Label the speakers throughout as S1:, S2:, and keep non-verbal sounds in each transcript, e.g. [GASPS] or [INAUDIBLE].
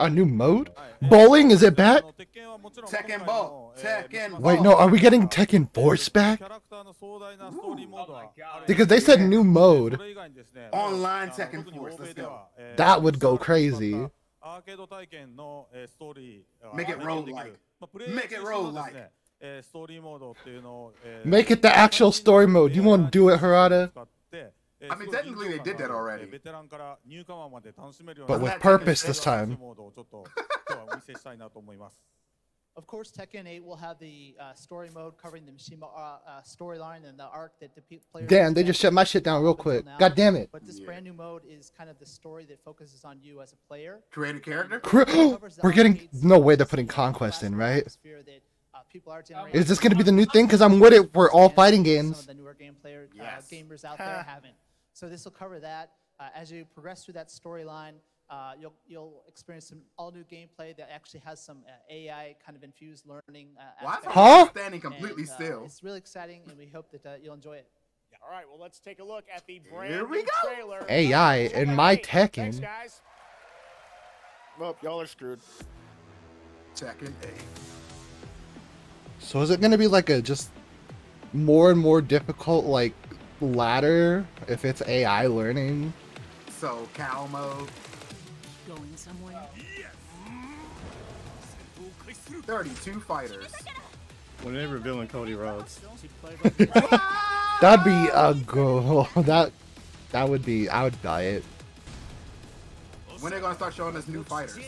S1: A new mode? Bowling? Is it back?
S2: Tekken Ball. Tekken
S1: Wait, no, are we getting Tekken Force back? Because they said new mode.
S2: Online Tekken Force, let's go.
S1: That would go crazy.
S2: Make it roguelike. Make it roguelike.
S1: Make it the actual story mode. You want to do it, Harada?
S2: I mean, technically they did that already.
S1: But with purpose this time. [LAUGHS]
S3: Of course, Tekken 8 will have the uh, story mode covering the Mishima uh, uh, storyline and the arc that the pe- players.
S1: Damn, they just shut my shit down real
S3: up
S1: quick.
S3: now.
S1: God damn it.
S3: But this
S2: Yeah.
S3: brand new mode is kind of the story that focuses on you as a player.
S2: Create a character?
S1: Cr-
S3: Covers [GASPS] the
S1: We're getting no way they're putting conquest in, right?
S3: uh, people are.
S1: Is this gonna be the new thing? Cause I'm with it for all
S3: And
S1: fighting
S3: Some
S1: games.
S3: of the newer game player, uh, gamers out there haven't. So this will cover that. Uh, as you progress through that storyline, uh, you'll you'll experience some all new gameplay that actually has some uh, AI kind of infused learning. Uh,
S2: Why is.
S1: Huh?
S2: Huh? standing completely
S3: And, uh,
S2: still?
S3: It's really exciting, and we hope that uh, you'll enjoy it.
S4: All right, well, let's take a look at the brand
S2: Here we
S4: new
S2: go.
S4: trailer.
S1: AI in my
S4: Thanks, guys. Well, y'all are screwed.
S2: Tekken 8.
S1: So is it gonna be like a just more and more difficult like ladder if it's AI learning?
S2: So, cow mode.
S5: Going somewhere? Yes.
S2: 32 fighters.
S6: When villain Cody Rhodes. [LAUGHS]
S1: That'd be a goal. [LAUGHS] That that would be. I would buy it.
S2: When they're gonna start showing us new fighters?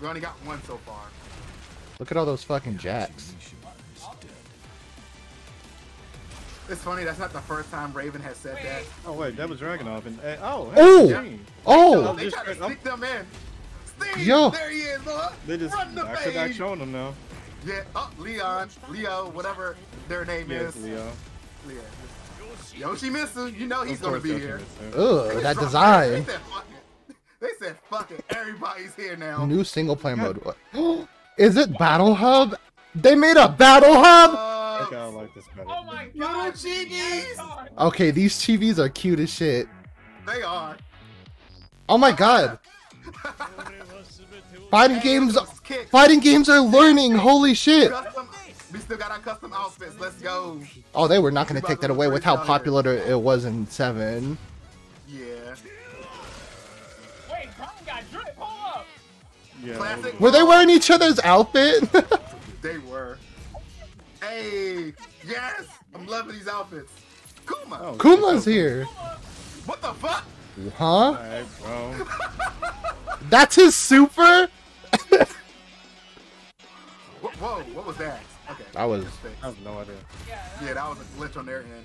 S2: We only got one so far.
S1: Look at all those fucking jacks.
S2: It's funny, that's not the first time Raven has said that.
S6: Oh wait, that was Dragunov and eh, oh, hey,
S1: Oh!
S6: Gene.
S1: Oh,
S2: Oh, they
S6: just-
S2: try to
S6: I'm-
S2: stick them in. Steve,
S1: Yo.
S2: there he is, boy.
S6: They just
S2: Run the
S6: back to back
S2: page.
S6: showing them now.
S2: Yeah, oh, Leon, Leo, whatever their name
S6: Yes,
S2: is.
S6: Leo.
S2: Leo. Yoshimitsu, you know he's gonna be
S6: that's
S2: here.
S6: what it said.
S1: ugh,
S2: They
S1: that design.
S2: They said, fuck it. They said, fuck it. Everybody's here now.
S1: New single player mode. What- [GASPS] Is it Battle Hub? They made a Battle Hub.
S6: I think I like this better.
S7: Oh my
S2: Little
S7: god!
S2: chiggies.
S1: Okay, these TVs are cute as shit.
S2: They are.
S1: Oh my god, fighting
S2: Hey,
S1: games. Fighting games are learning. Holy shit.
S2: Custom, we still got our custom outfits. Let's go.
S1: Oh, they were not gonna take that away with how popular it was in seven.
S2: Yeah.
S7: Wait, Kong got drip. Hold up.
S6: Yeah.
S2: Classic.
S1: Were they wearing each other's outfit? [LAUGHS]
S2: They were. Hey, yes, I'm loving these outfits. Kuma,
S6: Oh,
S1: Kuma's here.
S2: what the fuck?
S1: Huh?
S6: Alright, bro. [LAUGHS]
S1: That's his super?
S2: Whoa, whoa, what was that? Okay.
S1: That was-
S6: I have no idea.
S2: Yeah, that was a glitch on their end.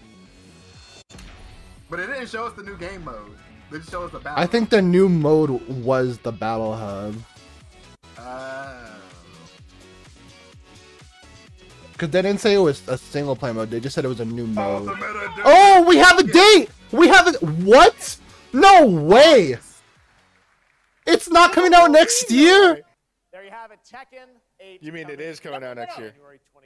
S2: But it didn't show us the new game mode. They just showed us the battle.
S1: I think the new mode was the battle hub. Because they didn't say it was a single player mode, they just said it was a new mode.
S2: Ultimate Edition.
S1: Oh, we have a date! We have a. What? No way! It's not coming out next year?
S4: There you have it, Tekken 8.
S8: You mean it is coming out next year?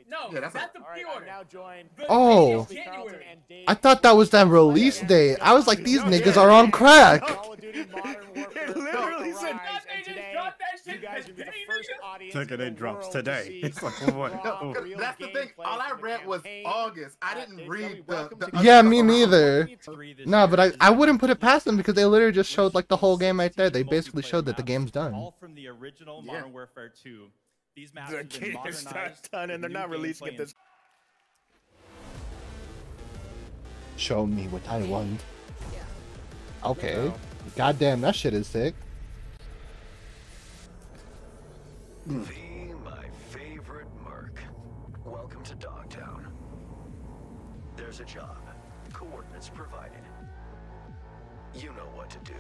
S7: No,
S2: Yeah, that's
S7: that's, the
S4: All right, I'm
S7: pre-order.
S4: now joined.
S7: The
S1: Oh.
S7: date is
S4: Carlton
S7: January.
S4: and Dave
S1: I thought that was that release date. I was like, these niggas are on crack.
S4: Call of Duty Modern [LAUGHS] Warfare
S8: It literally said-
S4: you guys will be the first
S7: nigga.
S4: audience
S6: Tekken
S4: in the
S6: drops
S4: world to
S6: today.
S4: see [LAUGHS]
S6: It's like, what?
S4: raw.
S2: That's the thing. All I read was. August. I
S4: Uh,
S2: didn't
S4: Dave
S2: read
S4: Joey,
S2: the. the
S1: Yeah, me neither. No, but I, I wouldn't put it past them because they literally just showed like the whole game right there. They basically showed that the game's done.
S9: All from the original
S2: Yeah.
S9: Modern Warfare 2. These maps
S8: The
S9: have been
S8: game
S9: modernized
S8: not done, and they're not releasing it this.
S1: Show me what I want. Okay. Goddamn, that shit is sick.
S10: The my favorite merc. Welcome to Dogtown. There's a job. Coordinates provided. You know what to do.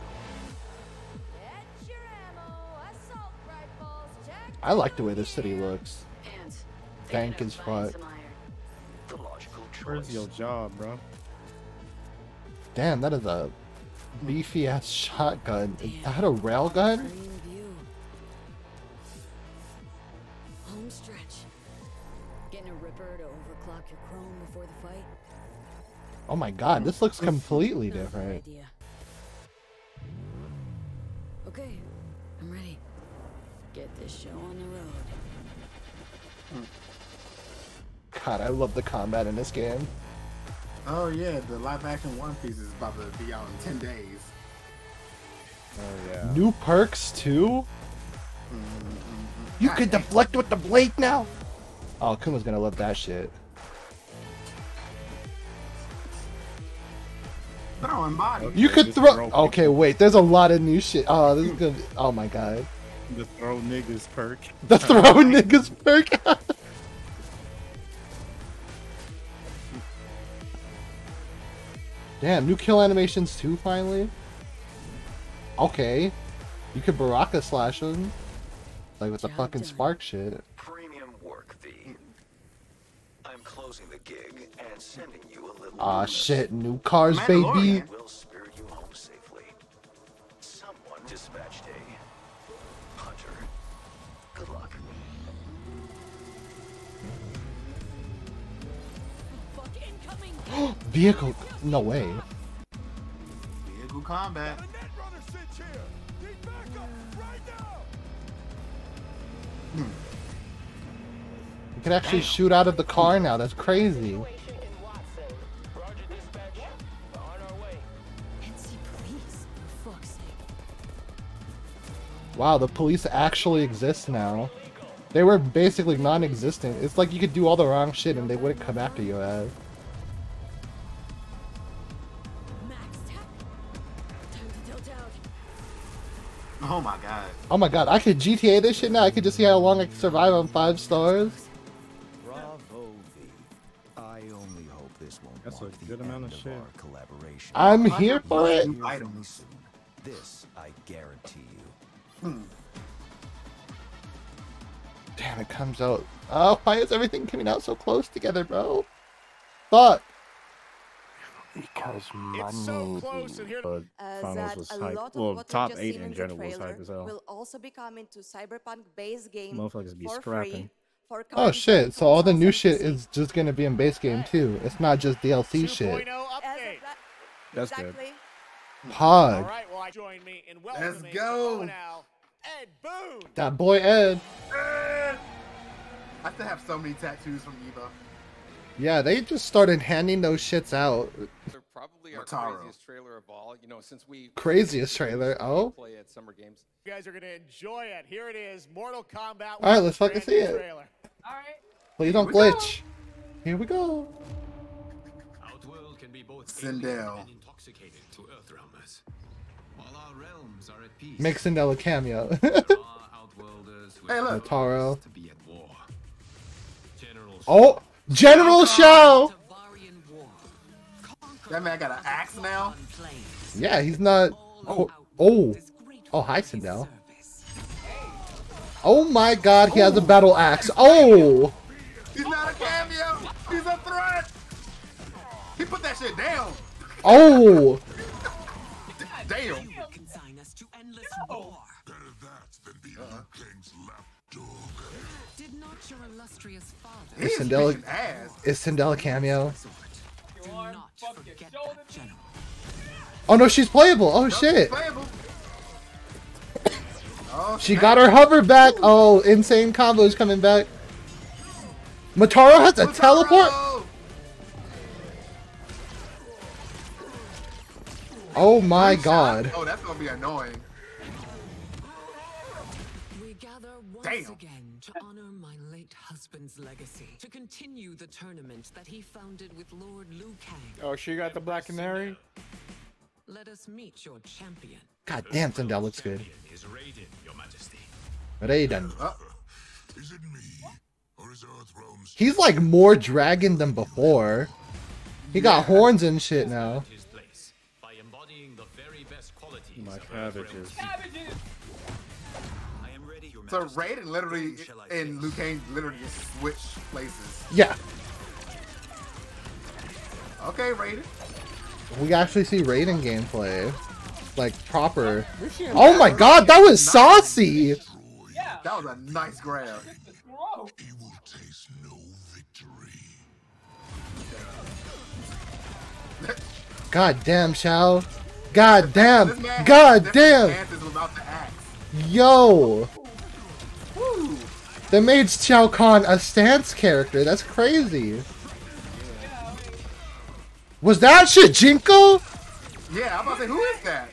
S5: Get your ammo, assault rifles, check.
S1: I like the way the city looks.
S5: Hands.
S1: Thank as fuck.
S10: The logical choice.
S6: Where's your job, bro?
S1: Damn, that is a beefy ass shotgun. Is that a railgun?
S5: Home stretch. Getting a ripper to overclock your chrome before the fight?
S1: Oh my god, this looks completely
S5: Not a bad
S1: different.
S5: idea. Okay, I'm ready. get this show on the road.
S1: God, I love the combat in this game.
S2: Oh yeah, the live action One Piece is about to be out in ten days.
S6: Oh yeah.
S1: New perks too? Mm-hmm. You can deflect with the blade now? Oh, Kuma's gonna love that shit.
S2: Throwing body.
S1: You could throw.
S6: throw-
S1: Okay, wait. There's a lot of new shit. Oh, this is gonna. Be... [CLEARS THROAT] Oh my god.
S6: The throw niggas perk.
S1: The throw [LAUGHS] niggas perk. [LAUGHS] Damn, new kill animations too. Finally. Okay, you could Baraka slash him, like with the fucking
S5: done.
S1: spark shit.
S10: Premium work fee. I'm closing the gig and sending you a little.
S1: Aw
S10: bonus.
S1: shit, new cars, baby.
S10: Will spirit you home safely. Someone dispatched a hunter. Good luck. [GASPS]
S1: Vehicle. No way.
S2: Vehicle combat.
S1: You can actually shoot out of the car now. That's crazy.
S5: NC police, for fuck's sake.
S1: Wow, the police actually exist now. They were basically non-existent. It's like you could do all the wrong shit and they wouldn't come after you as.
S2: Oh my god,
S1: I could GTA this shit now. I could just see how long I can survive on five stars.
S11: Bravo V. I only hope this won't
S6: That's a
S11: mark the
S6: good amount of
S11: end
S6: shit.
S11: our collaboration.
S1: I'm here for it.
S11: You'll hear from me
S2: Items.
S11: This I guarantee you. Hmm.
S1: Damn, it comes out. Oh, why is everything coming out so close together, bro? Fuck. Because
S4: It's so close, and here
S6: But
S12: uh, that
S6: was
S12: a
S6: hype.
S12: lot of
S6: Well,
S12: what
S6: top
S12: we've just
S6: eight
S12: seen
S6: in
S12: the
S6: general was
S12: trailer
S6: hype as hell.
S12: will also be coming to Cyberpunk base game
S6: Motherfuckers be
S12: for
S6: scrapping.
S12: free. For
S1: Oh shit, so all the new shit is just gonna be in base game too. It's not just DLC shit.
S4: Update.
S6: That's good.
S12: exactly.
S4: All
S1: Pog.
S4: right, well, I join me in
S2: Let's go.
S4: to now, Ed Boon.
S1: That boy Ed.
S2: I still have so many tattoos from Eva.
S1: Yeah, they just started handing those shits out.
S13: They're probably our
S2: Motaro.
S13: craziest trailer of all. You know, since we
S1: Craziest trailer. Oh.
S13: play at summer games.
S4: You guys are going to enjoy it. Here it is, Mortal Kombat.
S1: All right, let's fucking see it.
S4: Trailer.
S7: All right.
S1: Please don't
S2: we go.
S1: glitch. Here we go.
S14: Outworld can be both
S2: Sindel.
S14: alien and intoxicating to Earthrealmers. While our realms are at peace,
S1: Make Sindel a cameo. [LAUGHS]
S14: there are [LAUGHS] Outworlders who
S2: Hey, look.
S1: Taro.
S14: to be at war.
S1: Oh, General Shao.
S2: That man got an axe now.
S1: Yeah, he's not. Oh, oh, oh, hi, Sindel. Oh my God, he has a battle axe. Oh,
S2: He's not a cameo. He's a threat. He put that shit down.
S1: oh. [LAUGHS]
S2: Damn.
S14: Illustrious father
S2: He's
S1: Sindel- Is Sindel a cameo?
S7: You are fucking shoulder me.
S1: Oh no, she's playable. Oh shit. [COUGHS]
S2: Oh,
S1: She got her hover back. Oh, insane combos coming back. Motaro has a teleport. Oh my
S2: Three
S1: god.
S2: shots? Oh, that's gonna be annoying.
S14: We gather once
S2: Damn.
S14: again to honor my late husband's legacy, to continue the tournament that he founded with Lord Liu Kang.
S8: Oh, she got the Black Canary?
S14: Let us meet your champion.
S1: God damn, Sindel looks good.
S14: Is Raiden, your majesty.
S1: Raiden.
S2: Uh,
S11: Is it me? Or is Earthrealm's
S1: He's like more dragon than before. He got horns and shit now.
S14: His place by embodying the very best qualities
S6: My cabbages.
S7: Cabbages.
S2: So
S10: Majesty.
S2: Raiden literally
S10: Whom shall
S2: and
S10: face?
S2: Liu Kang literally just switched places.
S1: Yeah,
S2: Okay, Raiden.
S1: we actually see Raiden gameplay. Like proper. Oh my god, that was saucy!
S7: Yeah.
S2: That was a nice grab.
S7: Just
S11: will taste no victory.
S1: God damn, Shao. God damn. God damn.
S2: Mantis was out the axe.
S1: Yo. They made Shao Kahn a stance character. That's crazy. Was that Shujinko?
S2: Yeah, I'm about to say, who is that?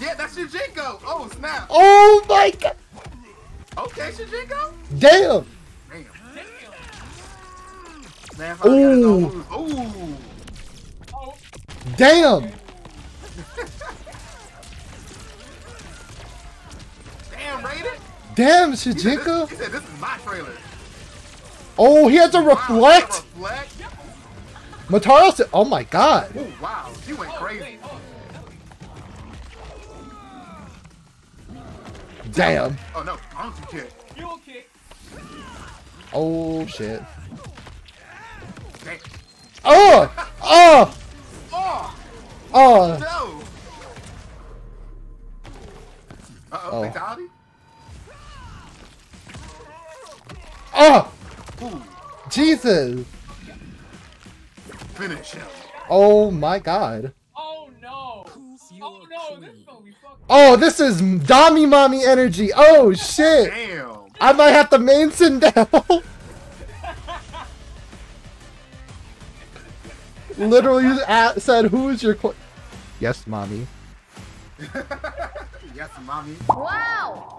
S2: Yeah, that's Shujinko. Oh, snap.
S1: Oh my god.
S2: Okay, Shujinko.
S1: Damn.
S2: Damn. Man, if I got
S1: Ooh.
S2: Ooh.
S1: Damn. [LAUGHS]
S2: Damn, rated.
S1: Damn,
S2: He said, this, he said, this is my trailer.
S1: Oh, he has a
S2: Wow,
S1: reflect.
S2: reflect.
S1: Motaro said, oh my god.
S2: Ooh, wow, she went crazy.
S1: Damn.
S2: Oh no, monkey kick.
S7: Fuel kick.
S1: Oh shit.
S2: Damn.
S1: Uh, uh, [LAUGHS]
S2: oh!
S1: Oh!
S2: Oh
S1: Oh! Oh!
S2: Ooh,
S1: Jesus!
S2: finish him.
S1: Oh my god.
S7: Oh no. Oh no, this is gonna be.
S1: Oh, this is Dommy Mommy energy. Oh shit!
S2: Damn.
S1: I might have to main Sindel. Literally a- said, "Who's your qu-? Yes, mommy. [LAUGHS]
S2: yes, mommy.
S15: Wow!